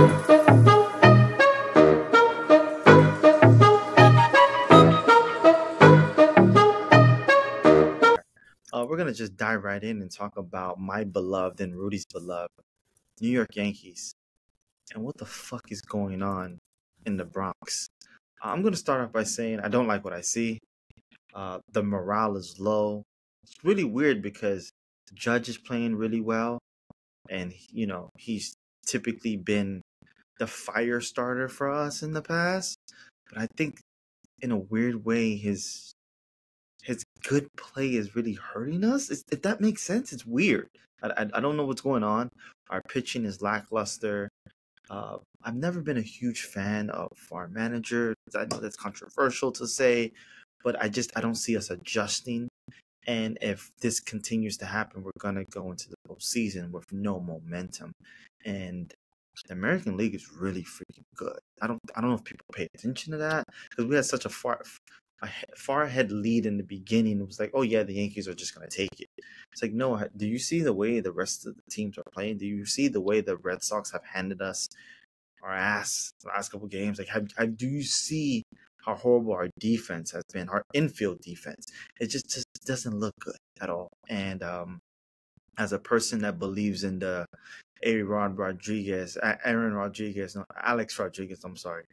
Uh, we're gonna just dive right in and talk about my beloved and Rudy's beloved New York Yankees and what the fuck is going on in the Bronx. I'm gonna start off by saying I don't like what I see. Uh, the morale is low. It's really weird because the Judge is playing really well, and you know he's typically been the fire starter for us in the past. But I think in a weird way his his good play is really hurting us. Is, if that makes sense, it's weird. I, I, I don't know what's going on. Our pitching is lackluster. Uh, I've never been a huge fan of our manager. I know that's controversial to say, but I just I don't see us adjusting. And if this continues to happen, we're gonna go into the postseason with no momentum. And the American League is really freaking good. I don't I don't know if people pay attention to that because we had such a far a far ahead lead in the beginning. It was like, oh yeah, the Yankees are just gonna take it. It's like, no. Do you see the way the rest of the teams are playing? Do you see the way the Red Sox have handed us our ass the last couple games? Like, have, have, do you see how horrible our defense has been? Our infield defense, it just just doesn't look good at all. And um, as a person that believes in the Aaron Rodriguez, Aaron Rodriguez, no, Alex Rodriguez. I'm sorry,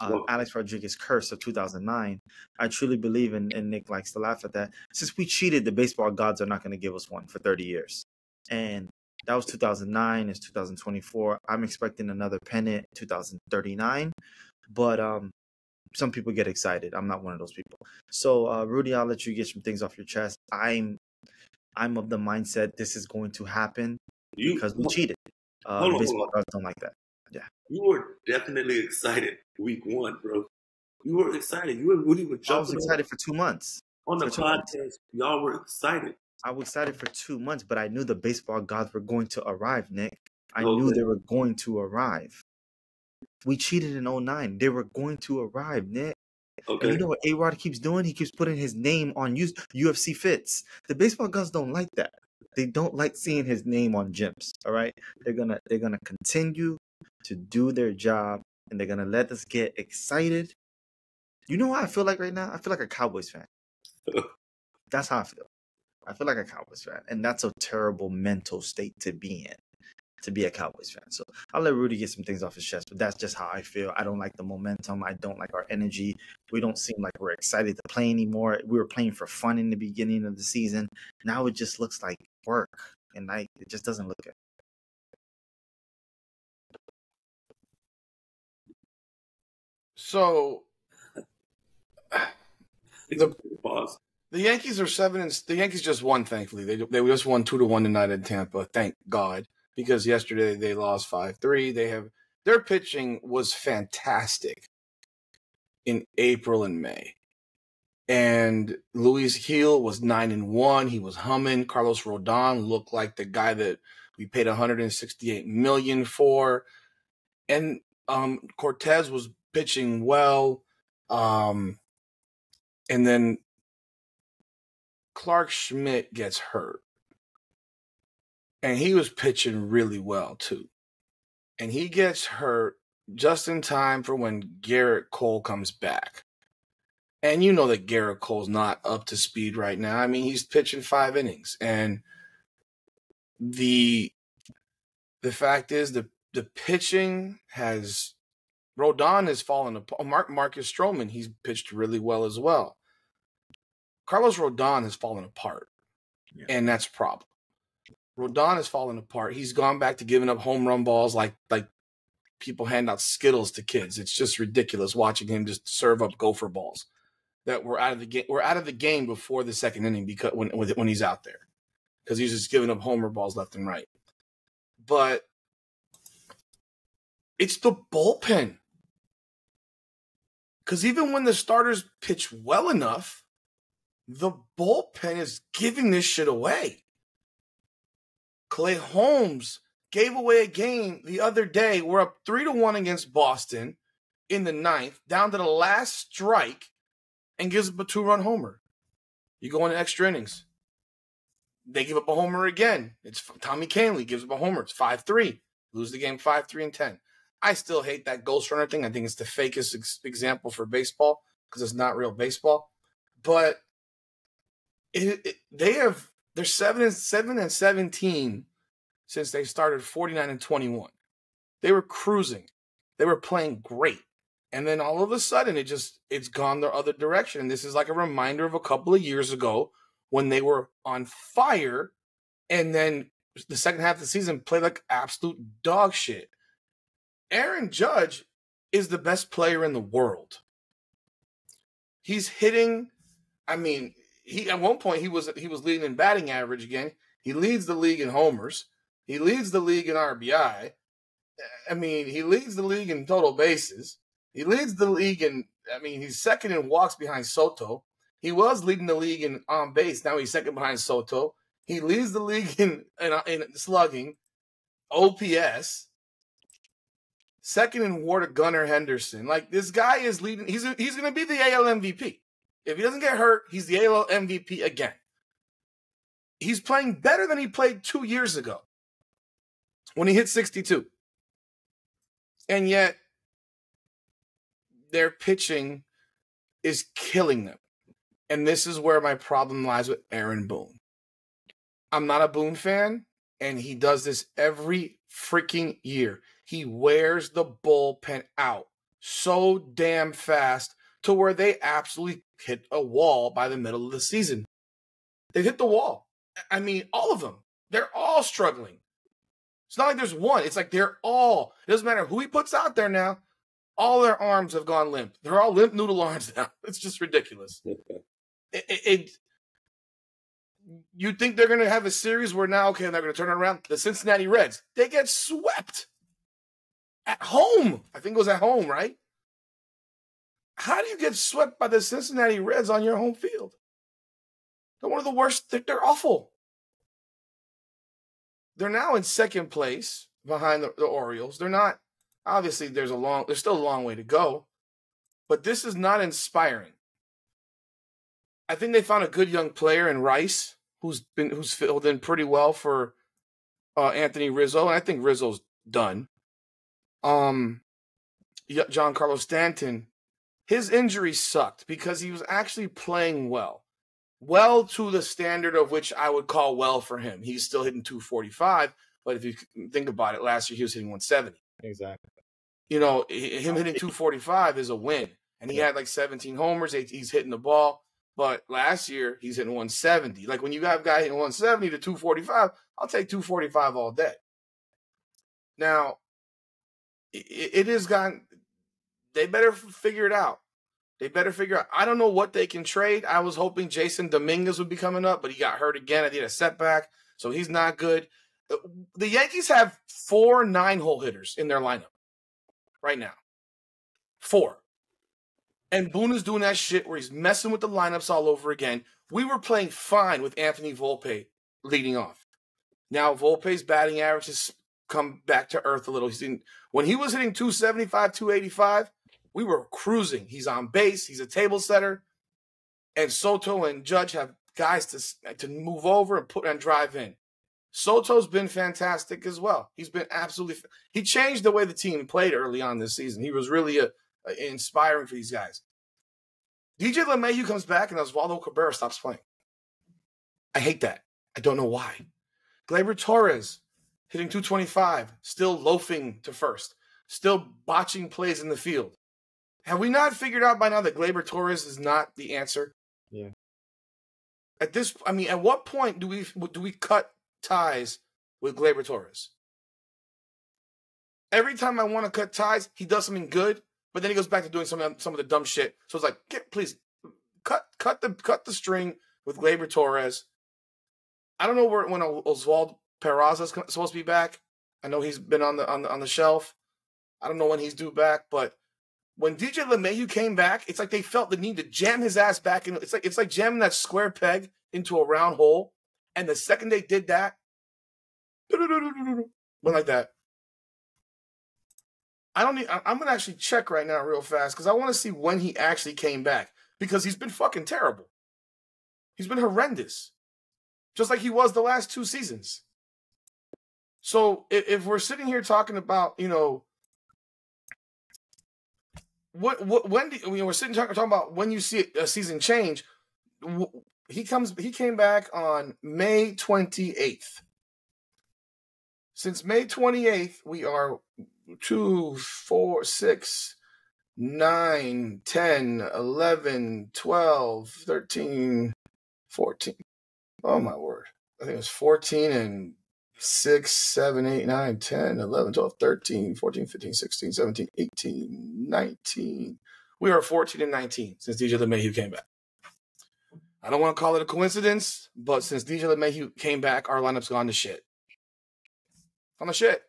uh, Alex Rodriguez curse of 2009. I truly believe in, and Nick likes to laugh at that. Since we cheated, the baseball gods are not going to give us one for 30 years, and that was 2009. It's 2024. I'm expecting another pennant 2039, but um, some people get excited. I'm not one of those people. So, uh, Rudy, I'll let you get some things off your chest. I'm I'm of the mindset this is going to happen you, because we cheated. Uh, hold on, baseball hold on. don't like that. Yeah. You were definitely excited week one, bro. You were excited. You were really were jumping. I was excited for two months. On the podcast, y'all were excited. I was excited for two months, but I knew the baseball gods were going to arrive, Nick. I okay. knew they were going to arrive. We cheated in 09. They were going to arrive, Nick. Okay. And you know what A Rod keeps doing? He keeps putting his name on UFC fits. The baseball gods don't like that. They don't like seeing his name on gyms. All right. They're gonna they're gonna continue to do their job and they're gonna let us get excited. You know what I feel like right now? I feel like a Cowboys fan. that's how I feel. I feel like a Cowboys fan. And that's a terrible mental state to be in to be a Cowboys fan. So I'll let Rudy get some things off his chest, but that's just how I feel. I don't like the momentum. I don't like our energy. We don't seem like we're excited to play anymore. We were playing for fun in the beginning of the season. Now it just looks like work, and I it just doesn't look good. So the pause. The Yankees are seven and the Yankees just won. Thankfully, they they just won two to one tonight in Tampa. Thank God because yesterday they lost 5-3. They have their pitching was fantastic in April and May. And Luis Gil was 9 and 1. He was humming. Carlos Rodon looked like the guy that we paid 168 million for. And um, Cortes was pitching well. Um, and then Clarke Schmidt gets hurt and he was pitching really well too. And he gets hurt just in time for when Gerrit Cole comes back. And you know that Gerrit Cole's not up to speed right now. I mean, he's pitching five innings, and the the fact is the the pitching has Rodon has fallen apart. Oh, Mark Marcus Stroman, he's pitched really well as well. Carlos Rodon has fallen apart, yeah. and that's a problem. Rodon has fallen apart. He's gone back to giving up home run balls like like people hand out Skittles to kids. It's just ridiculous watching him just serve up gopher balls that we're out of the game. We're out of the game before the second inning because when when he's out there because he's just giving up homer balls left and right. But it's the bullpen. Because even when the starters pitch well enough, the bullpen is giving this shit away. Clay Holmes gave away a game the other day. We're up three to one against Boston in the ninth, down to the last strike, and gives up a two run homer. You go into extra innings. They give up a homer again. It's Tommy Kahnle gives up a homer. It's 5 3. Lose the game 5 3 and 10. I still hate that ghost runner thing. I think it's the fakest ex- example for baseball because it's not real baseball. But it, it, they have they're seven and seven and seventeen since they started forty nine and twenty one. They were cruising. They were playing great. And then all of a sudden it just it's gone the other direction. And this is like a reminder of a couple of years ago when they were on fire and then the second half of the season played like absolute dog shit. Aaron Judge is the best player in the world. He's hitting I mean, he at one point he was he was leading in batting average again. He leads the league in homers. He leads the league in RBI. I mean, he leads the league in total bases. He leads the league in. I mean, he's second in walks behind Soto. He was leading the league in on base. Now he's second behind Soto. He leads the league in in, in slugging, OPS. Second in WAR to Gunnar Henderson. Like this guy is leading. He's he's going to be the AL MVP. If he doesn't get hurt, he's the AL MVP again. He's playing better than he played two years ago when he hit 62. And yet, their pitching is killing them. And this is where my problem lies with Aaron Boone. I'm not a Boone fan, and he does this every freaking year. He wears the bullpen out so damn fast to where they absolutely hit a wall by the middle of the season. They've hit the wall. I mean, all of them. They're all struggling. It's not like there's one. It's like they're all. It doesn't matter who he puts out there now. All their arms have gone limp. They're all limp noodle arms now. It's just ridiculous. it, it, it you think they're going to have a series where now, okay, they're going to turn it around? The Cincinnati Reds, they get swept at home. I think it was at home, right? How do you get swept by the Cincinnati Reds on your home field? They're one of the worst. They're, they're awful. They're now in second place behind the, the Orioles. They're not obviously there's a long there's still a long way to go, but this is not inspiring. I think they found a good young player in Rice who's been who's filled in pretty well for uh, Anthony Rizzo, and I think Rizzo's done. Um, Giancarlo Stanton, his injury sucked because he was actually playing well well to the standard of which I would call well for him. He's still hitting 245, but if you think about it, last year he was hitting 170. Exactly. You know, him hitting 245 is a win. And he had like 17 homers. He's hitting the ball. But last year he's hitting 170. Like when you got a guy hitting 170 to 245, I'll take 245 all day. Now, it is gone. They better figure it out. They better figure out. I don't know what they can trade. I was hoping Jasson Dominguez would be coming up, but he got hurt again. I did a setback, so he's not good. The Yankees have four nine hole hitters in their lineup right now. Four. And Boone is doing that shit where he's messing with the lineups all over again. We were playing fine with Anthony Volpe leading off. Now Volpe's batting average has come back to earth a little. He's in, when he was hitting 275, 285, we were cruising. He's on base. He's a table setter, and Soto and Judge have guys to to move over and put and drive in. Soto's been fantastic as well. He's been absolutely. He changed the way the team played early on this season. He was really a, a inspiring for these guys. DJ LeMahieu comes back and Oswaldo Cabrera stops playing. I hate that. I don't know why. Gleyber Torres hitting 225, still loafing to first, still botching plays in the field. Have we not figured out by now that Gleyber Torres is not the answer? Yeah. At this, I mean, at what point do we do we cut ties with Gleyber Torres? Every time I want to cut ties, he does something good, but then he goes back to doing some of, some of the dumb shit. So it's like, get, please cut cut the cut the string with Gleyber Torres. I don't know where when Oswald Peraza is supposed to be back. I know he's been on the on the on the shelf. I don't know when he's due back, but when DJ LeMahieu came back, it's like they felt the need to jam his ass back in. It's like it's like jamming that square peg into a round hole. And the second they did that, went like that. I don't need. I'm gonna actually check right now, real fast, because I want to see when he actually came back. Because he's been fucking terrible. He's been horrendous, just like he was the last two seasons. So if, if we're sitting here talking about, you know, what what when do, you we're sitting talking, talking about when you see a season change. He comes. He came back on May twenty eighth. Since May twenty eighth, we are two, four, six, nine, 10, 11, 12, 13, 14. Oh my word. I think it was 14 and 6, 7, 8, 9, 10, 11, 12, 13, 14, 15, 16, 17, 18, 19. We are 14 and 19 since DJ LeMahieu came back. I don't want to call it a coincidence, but since DJ LeMahieu came back, our lineup's gone to shit. On the shit.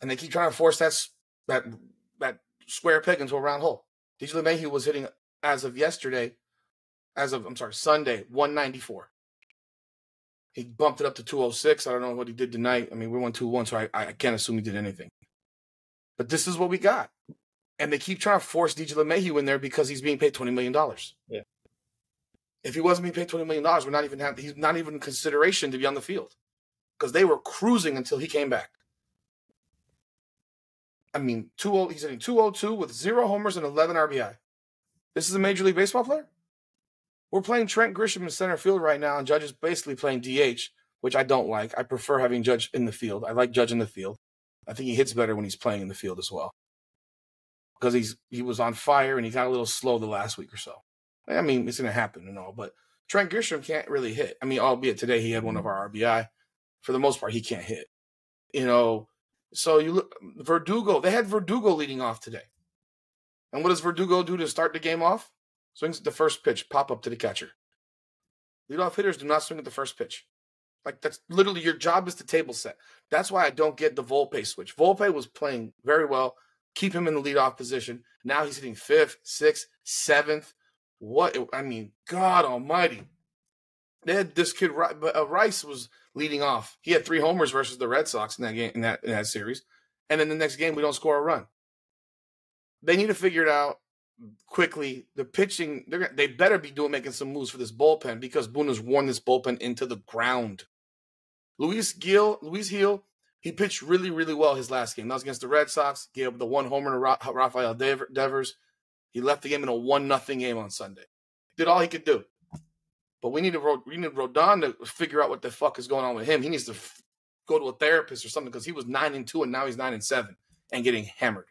And they keep trying to force that that that square peg into a round hole. DJ LeMahieu was hitting as of yesterday, as of I'm sorry, Sunday, 194. He bumped it up to 206. I don't know what he did tonight. I mean, we won 2 1, so I, I can't assume he did anything. But this is what we got. And they keep trying to force DJ LeMahieu in there because he's being paid $20 million. Yeah. If he wasn't being paid $20 million, we're not even having, he's not even in consideration to be on the field because they were cruising until he came back. I mean, 20, he's hitting 202 with zero homers and 11 RBI. This is a Major League Baseball player? We're playing Trent Grisham in center field right now, and Judge is basically playing DH, which I don't like. I prefer having Judge in the field. I like Judge in the field. I think he hits better when he's playing in the field as well. Because he's he was on fire and he got a little slow the last week or so. I mean, it's gonna happen and all, but Trent Grisham can't really hit. I mean, albeit today he had one of mm-hmm. our RBI. For the most part, he can't hit. You know, so you look Verdugo, they had Verdugo leading off today. And what does Verdugo do to start the game off? Swings at the first pitch, pop up to the catcher. Leadoff hitters do not swing at the first pitch. Like that's literally your job is to table set. That's why I don't get the Volpe switch. Volpe was playing very well. Keep him in the leadoff position. Now he's hitting fifth, sixth, seventh. What I mean, God Almighty! They had this kid uh, Rice was leading off. He had three homers versus the Red Sox in that game in that in that series, and then the next game we don't score a run. They need to figure it out quickly. The pitching, they're they better be doing making some moves for this bullpen because Boone has worn this bullpen into the ground. Luis Gil, Luis Gil, he pitched really, really well his last game. That was against the Red Sox. Gave up the one homer to Rafael Devers. He left the game in a one nothing game on Sunday. Did all he could do. But we need to we need Rodon to figure out what the fuck is going on with him. He needs to f- go to a therapist or something because he was nine and two and now he's nine and seven and getting hammered.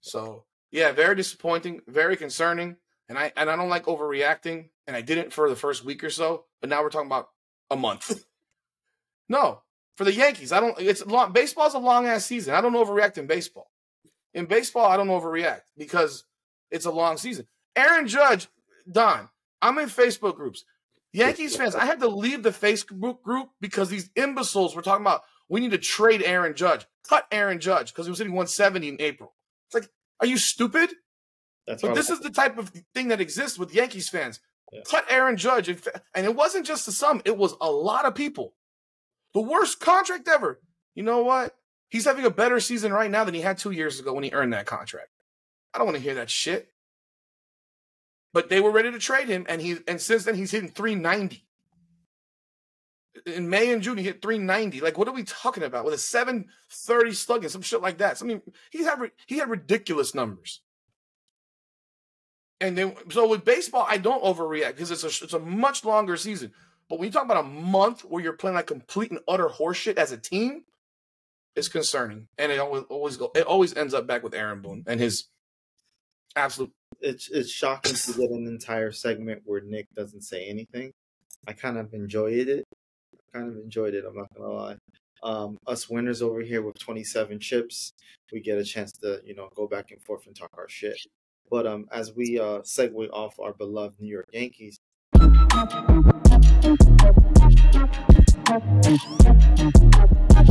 So yeah, very disappointing, very concerning. And I and I don't like overreacting, and I didn't for the first week or so, but now we're talking about a month. no, for the Yankees, I don't. It's long. Baseball's a long ass season. I don't overreact in baseball. In baseball, I don't overreact because it's a long season. Aaron Judge, Don, I'm in Facebook groups. Yankees fans, I had to leave the Facebook group because these imbeciles were talking about we need to trade Aaron Judge, cut Aaron Judge because he was hitting 170 in April. It's like are you stupid? That's but this is the type of thing that exists with Yankees fans. Yeah. Cut Aaron Judge, and it wasn't just the some; it was a lot of people. The worst contract ever. You know what? He's having a better season right now than he had two years ago when he earned that contract. I don't want to hear that shit. But they were ready to trade him, and he and since then he's hitting 390 in May and June, he hit 390. Like, what are we talking about? With a 730 slugging, some shit like that. Something he had he had ridiculous numbers. And then so with baseball, I don't overreact because it's a it's a much longer season. But when you talk about a month where you're playing like complete and utter horseshit as a team, it's concerning. And it always always go it always ends up back with Aaron Boone and his absolute it's it's shocking to get an entire segment where Nick doesn't say anything. I kind of enjoyed it I kind of enjoyed it. I'm not gonna lie. Um, us winners over here with 27 chips, we get a chance to you know go back and forth and talk our shit. But um, as we uh, segue off our beloved New York Yankees.